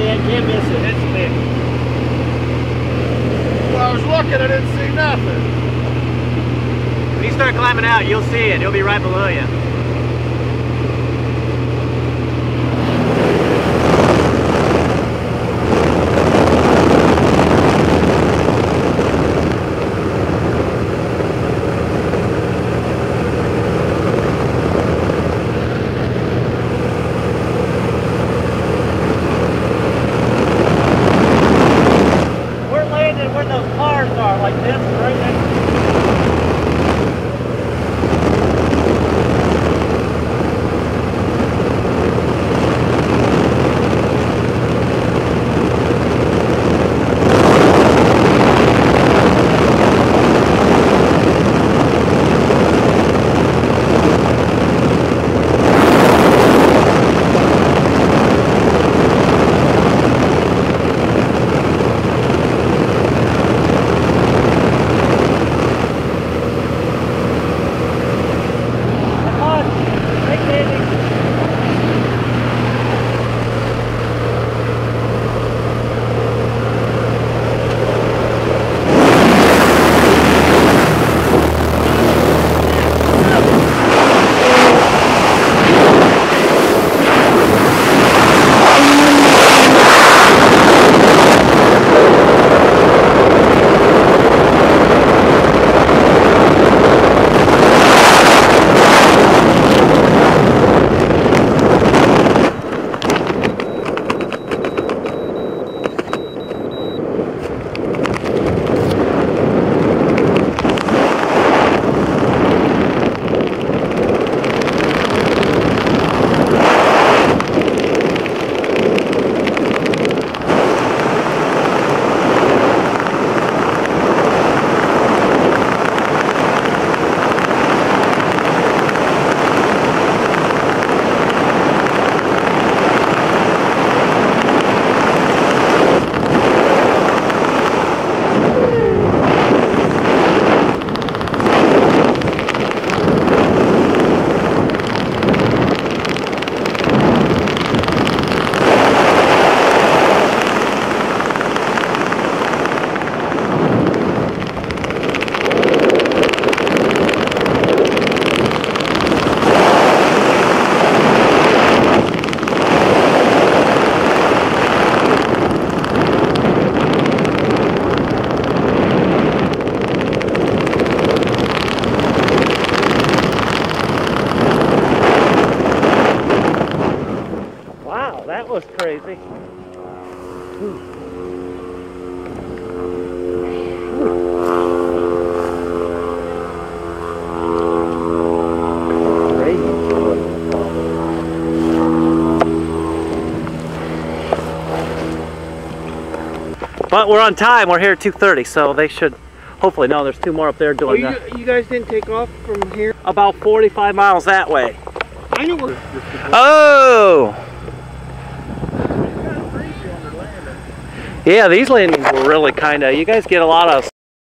can't, can't miss it. It's big. Well, I was looking, I didn't see nothing. When you start climbing out, you'll see it. It'll be right below you. Wow, that was crazy. But we're on time. We're here at 2:30, so they should hopefully no. There's two more up there Oh, doing you, uh, you guys didn't take off from here? about 45 miles that way. I know where. Oh. Yeah, these landings were really kind of. You guys get a lot of